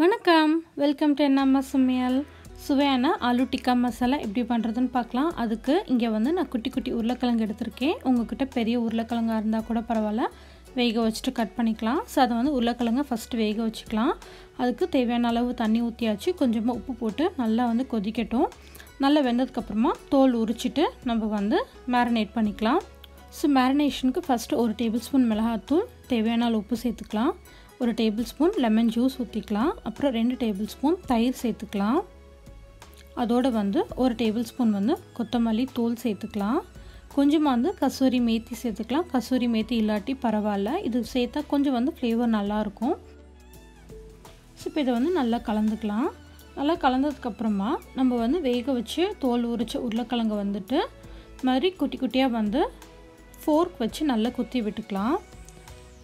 வணக்கம். Welcome to என்னம்மா சமையல்? சுவையான ஆலு டிக்கா மசாலா எப்படி பண்ணுறதுன்னு பார்க்கலாம். அதுக்கு இங்கே வந்து நான் குட்டி குட்டி உருளைக்கிழங்கு எடுத்திருக்கேன். உங்ககிட்ட பெரிய உருளைக்கிழங்காக இருந்தால் கூட பரவாயில்ல. வேக வச்சுட்டு கட் பண்ணிக்கலாம். ஸோ அதை வந்து உருளைக்கிழங்க ஃபஸ்ட்டு வேக வச்சுக்கலாம். அதுக்கு தேவையான அளவு தண்ணி ஊற்றியாச்சு கொஞ்சமாக உப்பு போட்டு நல்லா வந்து கொதிக்கட்டும். நல்லா வெந்ததுக்கப்புறமா தோல் உரிச்சிட்டு நம்ம வந்து மேரினேட் பண்ணிக்கலாம். ஸோ மேரினேஷனுக்கு ஃபஸ்ட்டு ஒரு டேபிள் ஸ்பூன் மிளகாத்தூள் தேவையான அளவு உப்பு சேர்த்துக்கலாம். ஒரு டேபிள் ஸ்பூன் லெமன் ஜூஸ் ஊற்றிக்கலாம் அப்புறம் ரெண்டு டேபிள் ஸ்பூன் தயிர் சேர்த்துக்கலாம். அதோடு வந்து ஒரு டேபிள் ஸ்பூன் வந்து கொத்தமல்லி தூள் சேர்த்துக்கலாம். கொஞ்சமாக வந்து கசூரி மேத்தி சேர்த்துக்கலாம். கசூரி மேத்தி இல்லாட்டி பரவாயில்ல. இது சேர்த்தா கொஞ்சம் வந்து ஃப்ளேவர் நல்லாயிருக்கும். ஸோ இப்போ இதை வந்து நல்லா கலந்துக்கலாம். நல்லா கலந்ததுக்கப்புறமா நம்ம வந்து வேக வச்சு தோல் உரிச்ச உருளைக்கிழங்கு வந்துட்டு மாதிரி குட்டி குட்டியாக வந்து ஃபோர்க் வச்சு நல்லா குத்தி விட்டுக்கலாம்.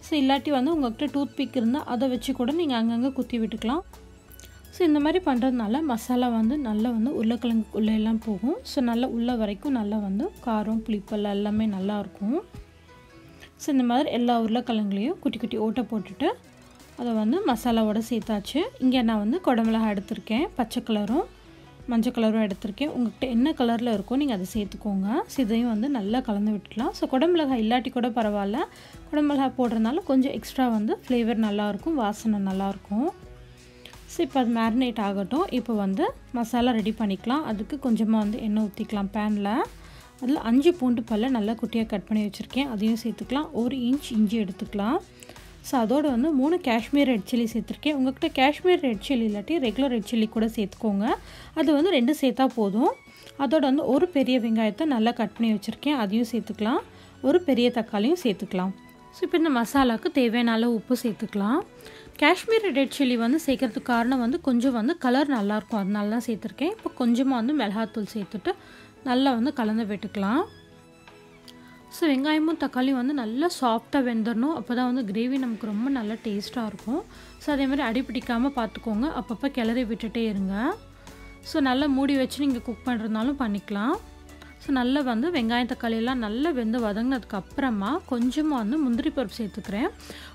ஸோ இல்லாட்டி வந்து உங்கள்கிட்ட டூத் பிக் இருந்தால் அதை வச்சு கூட நீங்கள் அங்கங்கே குத்தி விட்டுக்கலாம். ஸோ இந்த மாதிரி பண்ணுறதுனால மசாலா வந்து நல்லா வந்து உருளைக்கிழங்கு உள்ளே எல்லாம் போகும். ஸோ நல்லா உள்ள வரைக்கும் நல்லா வந்து காரம் புளிப்பெல்லாம் எல்லாமே நல்லாயிருக்கும் ஸோ இந்த மாதிரி எல்லா உருளைக்கிழங்குலையும் குட்டி குட்டி ஓட்டை போட்டுட்டு அதை வந்து மசாலாவோட சேர்த்தாச்சு. இங்கே நான் வந்து குடமிளகா எடுத்திருக்கேன் பச்சை கலரும். மஞ்சள் கலரும் எடுத்திருக்கேன். உங்கள்கிட்ட என்ன கலரில் இருக்கோ நீங்கள் அதை சேர்த்துக்கோங்க. ஸோ இதையும் வந்து நல்லா கலந்து விட்டுக்கலாம். ஸோ குடமிளகாய் இல்லாட்டி கூட பரவாயில்ல. குடமிளகாய் போடுறதுனால கொஞ்சம் எக்ஸ்ட்ரா வந்து ஃப்ளேவர் நல்லாயிருக்கும் வாசனை நல்லாயிருக்கும் ஸோ இப்போ அது மேரினேட் ஆகட்டும். இப்போ வந்து மசாலா ரெடி பண்ணிக்கலாம். அதுக்கு கொஞ்சமாக வந்து எண்ணெய் ஊற்றிக்கலாம் பேனில் அதில் அஞ்சு பூண்டு பல்ல நல்லா குட்டியாக கட் பண்ணி வச்சுருக்கேன். அதையும் சேர்த்துக்கலாம். ஒரு இன்ச் இஞ்சி எடுத்துக்கலாம். ஸோ அதோடு வந்து மூணு காஷ்மீர் ரெட் சில்லி சேர்த்துருக்கேன். உங்கள்கிட்ட காஷ்மீர் ரெட் சில்லி இல்லாட்டி ரெகுலர் ரெட் சில்லி கூட சேர்த்துக்கோங்க. அது வந்து ரெண்டு சேர்த்தா போதும். அதோட வந்து ஒரு பெரிய வெங்காயத்தை நல்லா கட் பண்ணி வச்சுருக்கேன். அதையும் சேர்த்துக்கலாம். ஒரு பெரிய தக்காளியும் சேர்த்துக்கலாம். ஸோ இப்போ இந்த மசாலாவுக்கு தேவையான அளவு உப்பு சேர்த்துக்கலாம். காஷ்மீர் ரெட் சில்லி வந்து சேர்க்கறதுக்கு காரணம் வந்து கொஞ்சம் வந்து கலர் நல்லாயிருக்கும். அதனால தான் சேர்த்துருக்கேன். இப்போ கொஞ்சமாக வந்து மிளகாத்தூள் சேர்த்துட்டு நல்லா வந்து கலந்து விட்டுக்கலாம். ஸோ வெங்காயமும் தக்காளியும் வந்து நல்லா சாஃப்டாக வெந்துடணும் அப்போ தான் வந்து கிரேவி நமக்கு ரொம்ப நல்லா டேஸ்ட்டாக இருக்கும். ஸோ அதே மாதிரி அடி பிடிக்காமல் பார்த்துக்கோங்க அப்பப்போ கிளறி விட்டுட்டே இருங்க. ஸோ நல்லா மூடி வச்சு நீங்கள் குக் பண்ணுறதுனாலும் பண்ணிக்கலாம். ஸோ நல்லா வந்து வெங்காயம் தக்காளியெல்லாம் நல்லா வெந்து வதங்கினதுக்கு அப்புறமா கொஞ்சமாக வந்து முந்திரி பருப்பு சேர்த்துக்கிறேன்.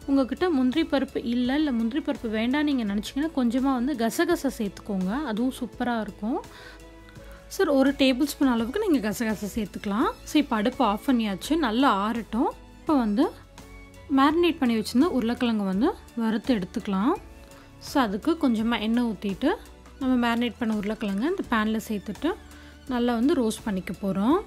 உங்கள்கிட்ட முந்திரி பருப்பு இல்லை இல்லை முந்திரி பருப்பு வேண்டாம் நீங்கள் நினச்சிங்கன்னா கொஞ்சமாக வந்து கசகசை சேர்த்துக்கோங்க. அதுவும் சூப்பராக இருக்கும். சார் ஒரு டேபிள் ஸ்பூன் அளவுக்கு நீங்கள் கசகசை சேர்த்துக்கலாம். ஸோ இப்போ அடுப்பு ஆஃப் பண்ணியாச்சு. நல்லா ஆறட்டும். இப்போ வந்து மேரினேட் பண்ணி வச்சுருந்த உருளைக்கிழங்கு வந்து வறுத்து எடுத்துக்கலாம். ஸோ அதுக்கு கொஞ்சமாக எண்ணெய் ஊற்றிட்டு நம்ம மேரினேட் பண்ண உருளைக்கிழங்கு இந்த பேனில் சேர்த்துட்டு நல்லா வந்து ரோஸ்ட் பண்ணிக்க போகிறோம்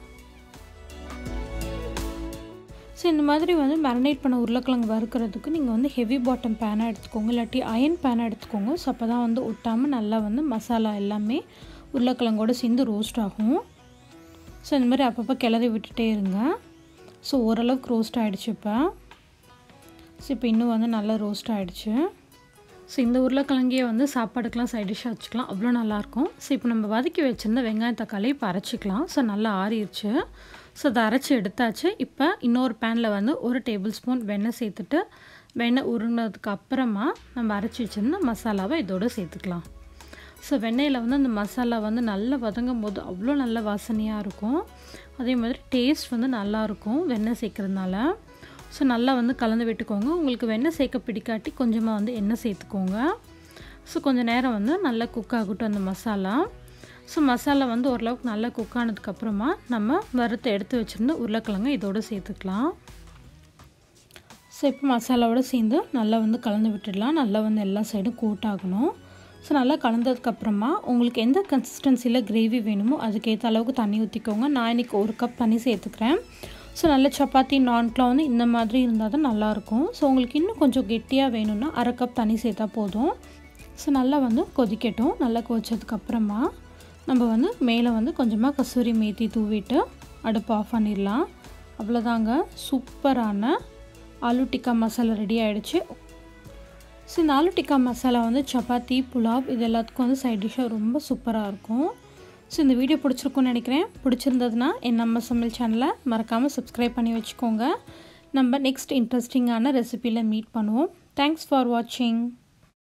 ஸோ இந்த மாதிரி வந்து மேரினேட் பண்ண உருளைக்கிழங்கு வறுக்கிறதுக்கு நீங்கள் வந்து ஹெவி பாட்டம் பேனாக எடுத்துக்கோங்க. இல்லாட்டி அயன் பேனாக எடுத்துக்கோங்க. ஸோ அப்போ தான் வந்து ஒட்டாமல் நல்லா வந்து மசாலா எல்லாமே உருளைக்கிழங்கோடு சேர்ந்து ரோஸ்ட் ஆகும். ஸோ இந்த மாதிரி அப்பப்போ கிளறி விட்டுட்டே இருங்க. ஸோ ஓரளவுக்கு ரோஸ்ட் ஆகிடுச்சு இப்போ. ஸோ இப்போ இன்னும் வந்து நல்லா ரோஸ்ட் ஆகிடுச்சு ஸோ இந்த உருளைக்கிழங்கையே வந்து சாப்பாடுக்கெலாம் சைட் டிஷ்ஷாக வச்சுக்கலாம். அவ்வளோ நல்லாயிருக்கும். ஸோ இப்போ நம்ம வதக்கி வச்சுருந்த வெங்காயம் தக்காளி இப்போ அரைச்சிக்கலாம் ஸோ நல்லா ஆறிடுச்சு ஸோ அதை அரைச்சி எடுத்தாச்சு. இப்போ இன்னொரு பேனில் வந்து ஒரு டேபிள் ஸ்பூன் வெண்ணெய் சேர்த்துட்டு வெண்ணெய் உருண்டதுக்கு அப்புறமா நம்ம அரைச்சி வச்சுருந்த மசாலாவை இதோடு சேர்த்துக்கலாம். ஸோ வெண்ணெயில் வந்து அந்த மசாலா வந்து நல்லா வதங்கும் போது அவ்வளோ நல்ல வாசனையாக இருக்கும். அதே மாதிரி டேஸ்ட் வந்து நல்லாயிருக்கும் வெண்ணெய் சேர்க்குறதுனால. ஸோ நல்லா வந்து கலந்து விட்டுக்கோங்க. உங்களுக்கு வெண்ணெய் சேர்க்க பிடிக்காட்டி கொஞ்சமாக வந்து எண்ணெய் சேர்த்துக்கோங்க. ஸோ கொஞ்சம் நேரம் வந்து நல்லா குக் ஆகட்டும் அந்த மசாலா. ஸோ மசாலா வந்து ஓரளவுக்கு நல்லா குக் ஆனதுக்கப்புறமா நம்ம வறுத்து எடுத்து வச்சுருந்த உருளைக்கிழங்கு இதோடு சேர்த்துக்கலாம். ஸோ இப்போ மசாலாவோடு சேர்ந்து நல்லா வந்து கலந்து விட்டுடலாம். நல்லா வந்து எல்லா சைடும் கூட்டாகணும் ஸோ நல்லா கலந்ததுக்கப்புறமா உங்களுக்கு எந்த கன்சிஸ்டன்சியில் கிரேவி வேணுமோ அதுக்கேற்ற அளவுக்கு தண்ணி ஊற்றிக்கோங்க நான் இன்றைக்கி ஒரு கப் தண்ணி சேர்த்துக்கிறேன். ஸோ நல்ல சப்பாத்தி நான்கெலாம் வந்து இந்த மாதிரி இருந்தால் தான் நல்லாயிருக்கும். ஸோ உங்களுக்கு இன்னும் கொஞ்சம் கெட்டியாக வேணும்னா அரை கப் தண்ணி சேர்த்தா போதும். ஸோ நல்லா வந்து கொதிக்கட்டும். நல்லா கொதிச்சதுக்கப்புறமா நம்ம வந்து மேலே வந்து கொஞ்சமாக கசூரி மேத்தி தூவிட்டு அடுப்பு ஆஃப் பண்ணிடலாம். அவ்வளோதாங்க சூப்பரான ஆலு டிக்கா மசாலா ரெடி ஆகிடுச்சு ஸோ இந்த ஆலு டிக்கா மசாலா வந்து சப்பாத்தி புலாவ் இது எல்லாத்துக்கும் வந்து சைட் டிஷ்ஷாக ரொம்ப சூப்பராக இருக்கும். ஸோ இந்த வீடியோ பிடிச்சிருக்குன்னு நினைக்கிறேன். பிடிச்சிருந்ததுன்னா என் நம்ம சமையல் சேனலை மறக்காமல் சப்ஸ்கிரைப் பண்ணி வச்சுக்கோங்க. நம்ம நெக்ஸ்ட் இன்ட்ரெஸ்டிங்கான ரெசிப்பியில் மீட் பண்ணுவோம். தேங்க்ஸ் ஃபார் வாட்சிங்